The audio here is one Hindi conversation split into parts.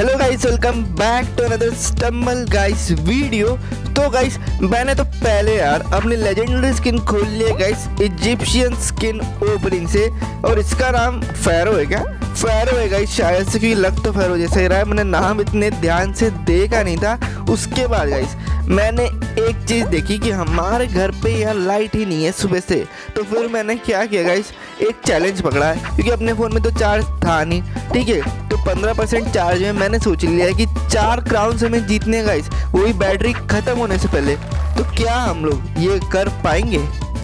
Hello guys welcome back to another stumble guys video तो गाइस मैंने तो पहले यार अपनी लेजेंडरी स्किन खोल लिया गाइस इजिप्शियन स्किन ओपनिंग से, और इसका नाम फैरो है क्या? फैरो है गाइस शायद से क्योंकि लग तो जैसे ही रहा है। मैंने नाम इतने ध्यान से देखा नहीं था। उसके बाद गाइस मैंने एक चीज़ देखी कि हमारे घर पे यार लाइट ही नहीं है सुबह से। तो फिर मैंने क्या किया गाइस एक चैलेंज पकड़ा है। क्योंकि अपने फ़ोन में तो चार्ज था नहीं, ठीक है? तो पंद्रह परसेंट चार्ज में मैंने सोच लिया है कि चार क्राउन से मैं जीतने गाइस वही बैटरी ख़त्म होने से पहले। तो क्या हम लोग ये कर पाएँगे?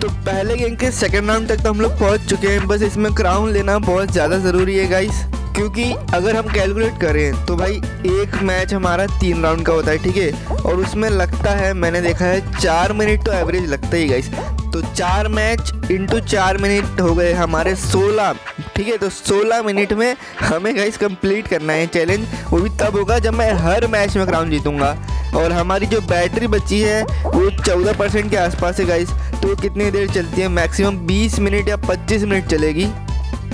तो पहले गेम के सेकेंड राउंड तक तो हम लोग पहुँच चुके हैं। बस इसमें क्राउन लेना बहुत ज़्यादा ज़रूरी है गाइस क्योंकि अगर हम कैलकुलेट करें तो भाई एक मैच हमारा तीन राउंड का होता है, ठीक है? और उसमें लगता है, मैंने देखा है, चार मिनट तो एवरेज लगता ही गाइस तो चार मैच इंटू चार मिनट हो गए हमारे सोलह। ठीक है? तो सोलह मिनट में हमें गाइस कंप्लीट करना है चैलेंज वो भी तब होगा जब मैं हर मैच में क्राउन जीतूँगा। और हमारी जो बैटरी बची है, वो चौदह परसेंट के आसपास है गाइस तो कितनी देर चलती है? मैक्सिमम बीस मिनट या पच्चीस मिनट चलेगी।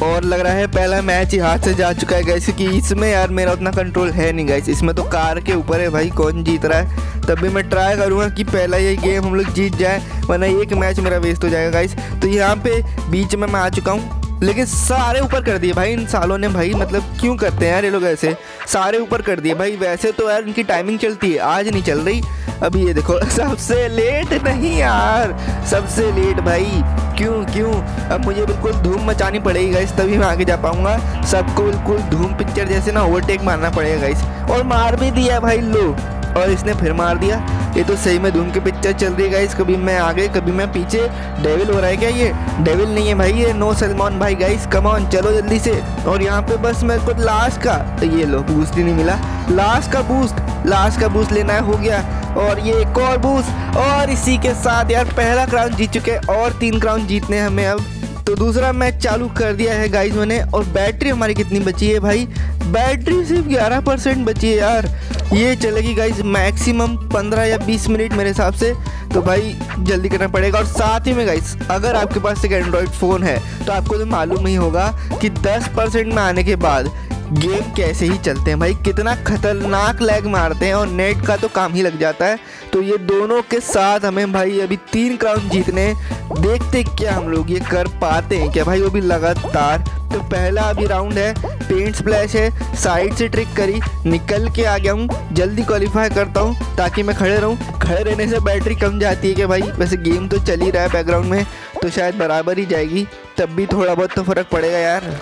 और लग रहा है पहला मैच ही हाथ से जा चुका है गैस कि इसमें यार मेरा उतना कंट्रोल है नहीं गैस इसमें तो कार के ऊपर है भाई, कौन जीत रहा है? तब भी मैं ट्राई करूँगा कि पहला ये गेम हम लोग जीत जाए, वरना एक मैच मेरा वेस्ट हो जाएगा गाइस तो यहाँ पे बीच में मैं आ चुका हूँ। लेकिन सारे ऊपर कर दिए भाई, इन सालों ने भाई मतलब क्यों करते हैं यार ये लोग ऐसे? सारे ऊपर कर दिए भाई, वैसे तो यार इनकी टाइमिंग चलती है, आज नहीं चल रही। अभी ये देखो, सबसे लेट नहीं यार, सबसे लेट भाई। क्यों क्यों? अब मुझे बिल्कुल धूम मचानी पड़ेगी गाइस तभी मैं आगे जा पाऊँगा। सबको बिल्कुल धूम पिक्चर जैसे ना ओवरटेक मारना पड़ेगा गाइस और मार भी दिया भाई लो। और इसने फिर मार दिया। ये तो सही में धूम की पिक्चर चल रही है गाइस कभी मैं आगे, कभी मैं पीछे। डेविल हो रहा है क्या ये? डेविल नहीं है भाई, ये नो सलमान भाई गाइस कम ऑन चलो जल्दी से। और यहाँ पे बस मेरे को लास्ट का तो ये लो बूस्ट ही नहीं मिला। लास्ट का बूस्ट लास्ट का बूस्ट लेना है हो गया। और ये एक और बूस्ट और इसी के साथ यार, पहला क्राउन जीत चुके और तीन क्राउन जीतने हमें अब। तो दूसरा मैच चालू कर दिया है गाइज़ मैंने। और बैटरी हमारी कितनी बची है भाई? बैटरी सिर्फ़ 11 परसेंट बची है यार। ये चलेगी गाइज़ मैक्सिमम 15 या 20 मिनट मेरे हिसाब से। तो भाई जल्दी करना पड़ेगा। और साथ ही में गाइज़ अगर आपके पास एक एंड्रॉयड फ़ोन है तो आपको तो मालूम ही होगा कि 10 परसेंट में आने के बाद गेम कैसे ही चलते हैं भाई, कितना खतरनाक लैग मारते हैं और नेट का तो काम ही लग जाता है। तो ये दोनों के साथ हमें भाई अभी तीन क्राउन जीतने देखते क्या हम लोग ये कर पाते हैं क्या भाई, वो भी लगातार। तो पहला अभी राउंड है पेंट स्प्लैश है साइड से ट्रिक करी, निकल के आ गया हूँ। जल्दी क्वालिफाई करता हूँ, ताकि मैं खड़े रहूँ। खड़े रहने से बैटरी कम जाती है कि भाई, वैसे गेम तो चल ही रहा है बैकग्राउंड में तो शायद बराबर ही जाएगी। तब भी थोड़ा बहुत तो फ़र्क पड़ेगा यार।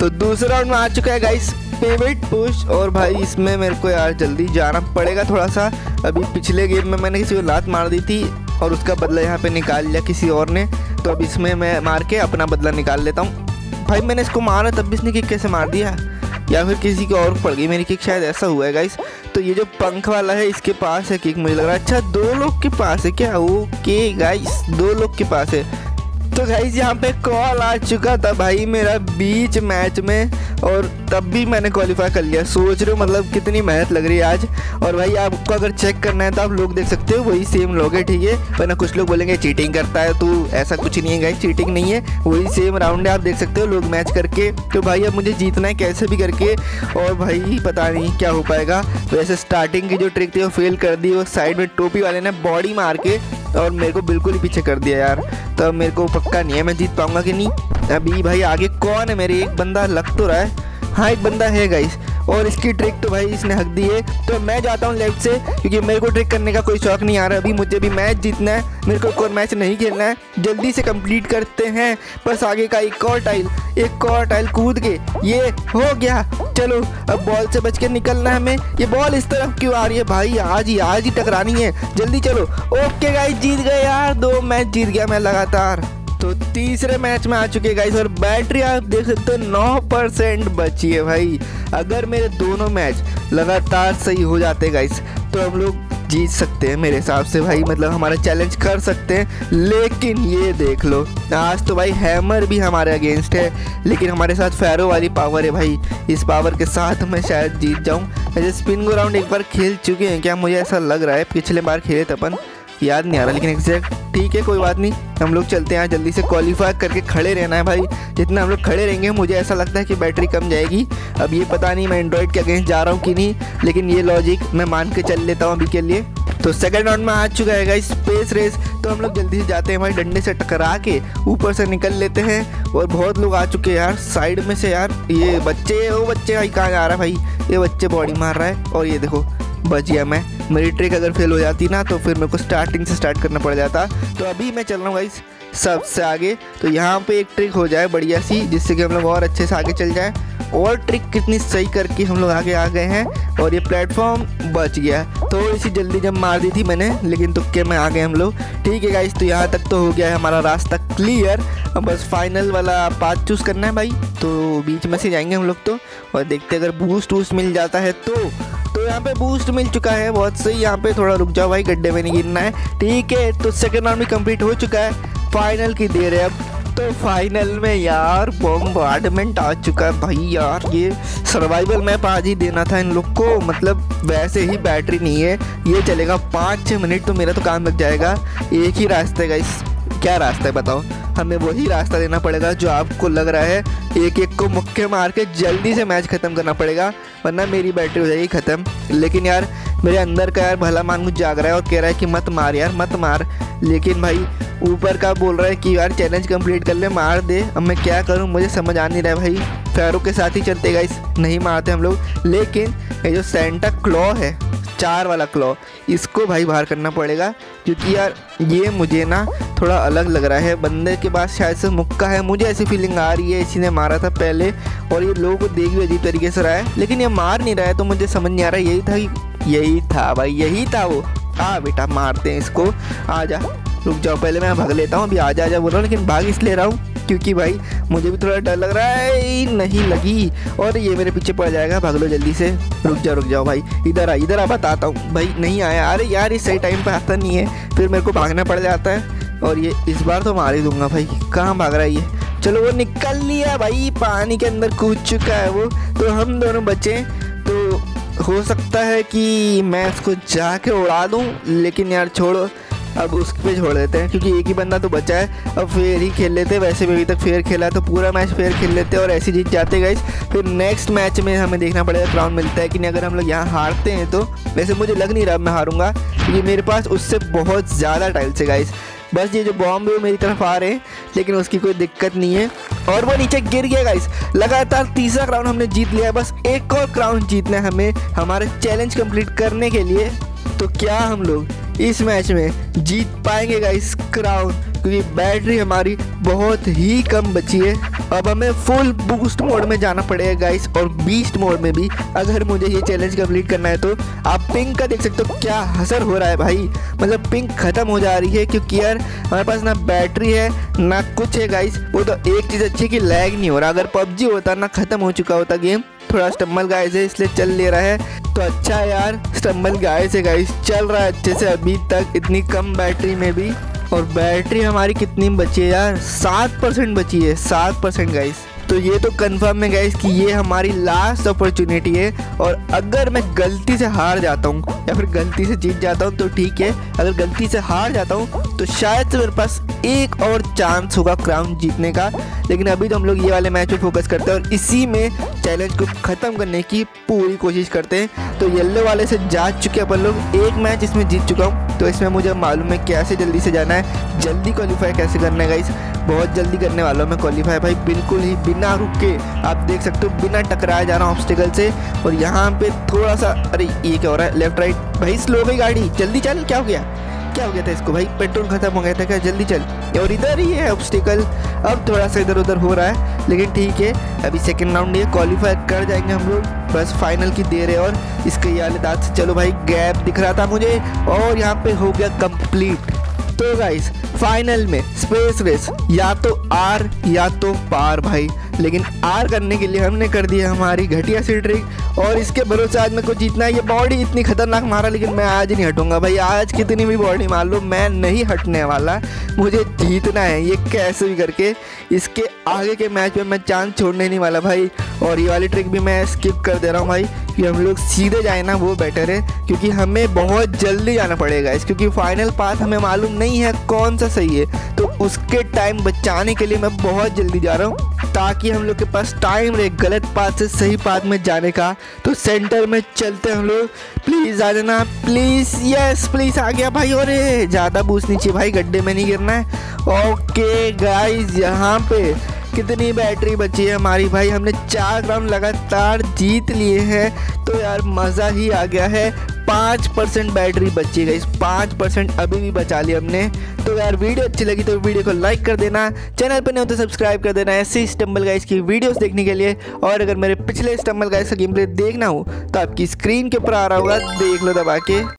तो दूसरा राउंड में आ चुका है गाइस पेवेट पुश और भाई, इसमें मेरे को यार जल्दी जाना पड़ेगा थोड़ा सा अभी पिछले गेम में मैंने किसी को लात मार दी थी और उसका बदला यहाँ पे निकाल लिया किसी और ने. तो अब इसमें मैं मार के अपना बदला निकाल लेता हूँ. भाई, मैंने इसको मारा तब भी इसने किक कैसे मार दिया? या फिर किसी की और पड़ गई मेरी किक शायद ऐसा हुआ है गाइस तो ये जो पंख वाला है, इसके पास है किक मुझे लग रहा है। अच्छा दो लोग के पास है क्या? ओके गाइस दो लोग के पास है। तो गाइज़ यहाँ पे कॉल आ चुका था भाई मेरा बीच मैच में और तब भी मैंने क्वालिफाई कर लिया। सोच रहे हो मतलब कितनी मेहनत लग रही है आज? और भाई, आपको अगर चेक करना है तो आप लोग देख सकते हो, वही सेम लोग है, ठीक है? वरना कुछ लोग बोलेंगे, चीटिंग करता है तो। ऐसा कुछ नहीं है गाइज़ चीटिंग नहीं है। वही सेम राउंड है, आप देख सकते हो, लोग मैच करके। तो भाई, अब मुझे जीतना है कैसे भी करके, और भाई, पता नहीं क्या हो पाएगा। तो स्टार्टिंग की जो ट्रिक थी, वो फेल कर दी, वो साइड में टोपी वाले ने बॉडी मार के, और मेरे को बिल्कुल ही पीछे कर दिया यार। तो मेरे को पक्का नहीं है मैं जीत पाऊँगा कि नहीं। अभी भाई, आगे कौन है मेरे? एक बंदा लग तो रहा है। हाँ एक बंदा है गाइस और इसकी ट्रिक तो भाई इसने हक दी है। तो मैं जाता हूँ लेफ़्ट से, क्योंकि मेरे को ट्रिक करने का कोई शौक नहीं आ रहा। अभी मुझे भी मैच जीतना है। मेरे को कोई मैच नहीं खेलना है। जल्दी से कंप्लीट करते हैं। बस आगे का एक और टाइल एक और टाइल कूद के। ये हो गया। चलो, अब बॉल से बच के निकलना है हमें। ये बॉल इस तरफ़ क्यों आ रही है? भाई, आज ही आज ही टकरानी है। जल्दी चलो। ओके गाइस जीत गए यार। दो मैच जीत गया मैं लगातार। तो तीसरे मैच में आ चुके गाइस और बैटरी आप देख सकते हो, नौ परसेंट बची है भाई। अगर मेरे दोनों मैच लगातार सही हो जाते गाइस तो हम लोग जीत सकते हैं मेरे हिसाब से भाई। मतलब हमारा चैलेंज कर सकते हैं, लेकिन ये देख लो, आज तो भाई हैमर भी हमारे अगेंस्ट है, लेकिन हमारे साथ फैरो वाली पावर है भाई। इस पावर के साथ मैं शायद जीत जाऊँ। ऐसे स्पिन गो राउंड एक बार खेल चुके हैं, क्या मुझे ऐसा लग रहा है? पिछले बार खेले थे अपन। याद नहीं आ रहा, लेकिन एग्जैक्ट ठीक है, कोई बात नहीं। हम लोग चलते हैं जल्दी से। क्वालिफाई करके खड़े रहना है भाई। जितना हम लोग खड़े रहेंगे, मुझे ऐसा लगता है कि बैटरी कम जाएगी। अब ये पता नहीं मैं एंड्रॉइड के अगेंस्ट जा रहा हूँ कि नहीं, लेकिन ये लॉजिक मैं मान के चल लेता हूँ अभी के लिए। तो सेकंड राउंड में आ चुका है गाइस स्पेस रेस तो हम लोग जल्दी से जाते हैं भाई, डंडे से टकरा के ऊपर से निकल लेते हैं। और बहुत लोग आ चुके हैं यार साइड में से यार। ये बच्चे वो बच्चे भाई, कहाँ जा रहा है भाई? ये बच्चे बॉडी मार रहा है। और ये देखो बच गया मैं। मेरी ट्रिक अगर फेल हो जाती ना तो फिर मेरे को स्टार्टिंग से स्टार्ट करना पड़ जाता। तो अभी मैं चल रहा हूँ भाई सबसे आगे। तो यहाँ पे एक ट्रिक हो जाए बढ़िया सी, जिससे कि हम लोग और अच्छे से आगे चल जाए। और ट्रिक कितनी सही करके हम लोग आगे आ गए हैं, और ये प्लेटफॉर्म बच गया। थोड़ी सी जल्दी जब मार दी थी मैंने, लेकिन तुक्के में आ गए हम लोग। ठीक है गाइस तो यहाँ तक तो हो गया है हमारा रास्ता क्लियर अब बस फाइनल वाला पाथ चूज़ करना है भाई। तो बीच में से जाएँगे हम लोग तो और देखते अगर बूस्ट वूस्ट मिल जाता है तो। तो यहाँ पे बूस्ट मिल चुका है बहुत सही, यहाँ पे थोड़ा रुक जाओ भाई, गड्ढे में नहीं गिरना है। ठीक है तो सेकेंड राउंड भी कंप्लीट हो चुका है फाइनल की देर है अब। तो फाइनल में यार बॉम्बार्डमेंट आ चुका है भाई यार, ये सर्वाइवल मैप आज ही देना था इन लोग को। मतलब वैसे ही बैटरी नहीं है, ये चलेगा पाँच छः मिनट तो मेरा तो काम लग जाएगा। एक ही रास्ते का इस क्या रास्ता है बताओ? हमें वही रास्ता देना पड़ेगा जो आपको लग रहा है। एक एक को मुक्के मार के जल्दी से मैच ख़त्म करना पड़ेगा, वरना मेरी बैटरी हो जाएगी ख़त्म। लेकिन यार, मेरे अंदर का यार भला मान कुछ जाग रहा है और कह रहा है कि मत मार यार, मत मार। लेकिन भाई, ऊपर का बोल रहा है कि यार चैलेंज कंप्लीट कर ले, मार दे। अब मैं क्या करूँ? मुझे समझ आ नहीं रहा है भाई। फैरों के साथ ही चलते गाइस नहीं मारते हम लोग, लेकिन ये जो सेंटा क्लॉ है, चार वाला क्लॉ इसको भाई बाहर करना पड़ेगा, क्योंकि यार, ये मुझे ना थोड़ा अलग लग रहा है। बंदे के पास शायद से मुक्का है, मुझे ऐसी फीलिंग आ रही है, इसी ने मारा था पहले, और ये लोगों को देख भी अजीब तरीके से रहा है। लेकिन ये मार नहीं रहा है तो मुझे समझ नहीं आ रहा, यही था यही था भाई, यही था वो। आ बेटा, मारते हैं इसको। आ जा, रुक जाओ, पहले मैं भाग लेता हूँ, अभी आ जा, बोल रहा हूँ, लेकिन भाग इसलिए रहा हूँ। क्योंकि भाई, मुझे भी थोड़ा डर लग रहा है, नहीं लगी। और ये मेरे पीछे पड़ जाएगा, भाग लो जल्दी से। रुक जाओ रुक जाओ भाई। इधर आ इधर आ बताता हूँ। भाई, नहीं आया। अरे यार, इस सही टाइम पर आता नहीं है। फिर मेरे को भागना पड़ जाता है। और ये, इस बार तो मार ही दूँगा भाई। कहाँ भाग रहा है ये? चलो, वो निकल लिया भाई। पानी के अंदर कूद चुका है वो। तो हम दोनों बचे। तो हो सकता है कि मैं उसको जाके उड़ा दूँ, लेकिन यार छोड़ो। अब उस पर छोड़ देते हैं, क्योंकि एक ही बंदा तो बचा है। अब फेयर ही खेल लेते हैं। वैसे भी अभी तक फेयर खेला तो पूरा मैच फेयर खेल लेते हैं और ऐसे जीत जाते गए फिर नेक्स्ट मैच में हमें देखना पड़ेगा क्राउन मिलता है कि नहीं। अगर हम लोग यहाँ हारते हैं तो वैसे मुझे लग नहीं रहा मैं हारूँगा, क्योंकि मेरे पास उससे बहुत ज़्यादा टाइल्स है गाइस बस ये जो बॉम्ब है मेरी तरफ़ आ रहे हैं, लेकिन उसकी कोई दिक्कत नहीं है। और वो नीचे गिर गया गाइस लगातार तीसरा क्राउन हमने जीत लिया है। बस एक और क्राउन जीतना है हमें, हमारे चैलेंज कंप्लीट करने के लिए। तो क्या हम लोग इस मैच में जीत पाएँगे गाइस क्राउन क्योंकि बैटरी हमारी बहुत ही कम बची है। अब हमें फुल बूस्ट मोड में जाना पड़ेगा गाइस और बीस्ट मोड में भी। अगर मुझे ये चैलेंज कंप्लीट करना है तो आप पिंक का देख सकते हो क्या असर हो रहा है भाई। मतलब पिंक खत्म हो जा रही है क्योंकि यार हमारे पास ना बैटरी है, ना कुछ है गाइस वो तो एक चीज़ अच्छी कि लैग नहीं हो रहा। अगर पबजी होता ना खत्म हो चुका होता गेम थोड़ा स्टम्बल गाय है, इसलिए चल ले रहा है। तो अच्छा यार। स्टम्बल गाय से गाइस चल रहा है अच्छे से अभी तक। इतनी कम बैटरी में भी। और बैटरी हमारी कितनी बची है यार? सात परसेंट बची है। सात परसेंट गाइस तो ये तो कंफर्म है गाइस कि ये हमारी लास्ट अपॉर्चुनिटी है। और अगर मैं गलती से हार जाता हूँ, या फिर गलती से जीत जाता हूँ तो ठीक है। अगर गलती से हार जाता हूँ तो शायद से मेरे पास एक और चांस होगा क्राउन जीतने का। लेकिन अभी तो हम लोग ये वाले मैच पे फोकस करते हैं, और इसी में चैलेंज को ख़त्म करने की पूरी कोशिश करते हैं। तो येल्लो वाले से जा चुके अपन लोग। एक मैच इसमें जीत चुका हूँ। तो इसमें मुझे मालूम है कैसे जल्दी से जाना है, जल्दी क्वालिफाई कैसे करना है गाइस बहुत जल्दी करने वाला हूँ मैं क्वालिफाई भाई, बिल्कुल ही बिना रुक के। आप देख सकते हो, बिना टकराए जाना ऑब्स्टिकल से। और यहाँ पे थोड़ा सा, अरे ये क्या हो रहा है लेफ़्ट राइट भाई स्लो गई गाड़ी, जल्दी चल, क्या हो गया? क्या हो गया था इसको भाई? पेट्रोल खत्म हो गया था क्या? जल्दी चल। और इधर ही है ऑब्स्टिकल अब थोड़ा सा इधर उधर हो रहा है, लेकिन ठीक है। अभी सेकेंड राउंड ये क्वालिफाई कर जाएँगे हम लोग। बस फाइनल की देर है और इसके ये वाले दांत से चलो भाई गैप दिख रहा था मुझे। और यहाँ पे हो गया कंप्लीट तो गाइस फाइनल में स्पेस रेस या तो आर या तो पार भाई। लेकिन आर करने के लिए हमने कर दिया हमारी घटिया सी ट्रिक और इसके भरोसे आज मेरे को जीतना है। ये बॉडी इतनी खतरनाक मारा, लेकिन मैं आज नहीं हटूँगा। भाई, आज कितनी भी बॉडी मार लो, मैं नहीं हटने वाला। मुझे जीतना है, ये कैसे भी करके। इसके आगे के मैच में मैं चांस छोड़ने नहीं वाला भाई, और ये वाली ट्रिक भी मैं स्किप कर दे रहा हूँ भाई। कि हम लोग सीधे जाए ना, वो बेटर है, क्योंकि हमें बहुत जल्दी जाना पड़ेगा इस, क्योंकि फाइनल पास हमें मालूम नहीं है कौन सा सही है। तो उसके टाइम बचाने के लिए मैं बहुत जल्दी जा रहा हूँ। ताकि हम लोग के पास टाइम रहे, गलत पाथ से सही पाथ में जाने का। तो सेंटर में चलते हम लोग। प्लीज़ आ जाना प्लीज़ यस प्लीज़ आ गया भाई। और ज़्यादा बूझ नीचे भाई, गड्ढे में नहीं गिरना है। ओके गाइस यहाँ पे कितनी बैटरी बची है हमारी भाई? हमने चार राउंड लगातार जीत लिए हैं। तो यार मज़ा ही आ गया है। पाँच परसेंट बैटरी बची गई। पाँच परसेंट अभी भी बचा लिया हमने। तो यार, वीडियो अच्छी लगी तो वीडियो को लाइक कर देना। चैनल पर नहीं हो तो सब्सक्राइब कर देना। ऐसे स्टम्बल गाइस की वीडियोस देखने के लिए। और अगर मेरे पिछले स्टम्बल गाइस का गेम प्ले देखना हो तो आपकी स्क्रीन के ऊपर आ रहा होगा। देख लो दबा के।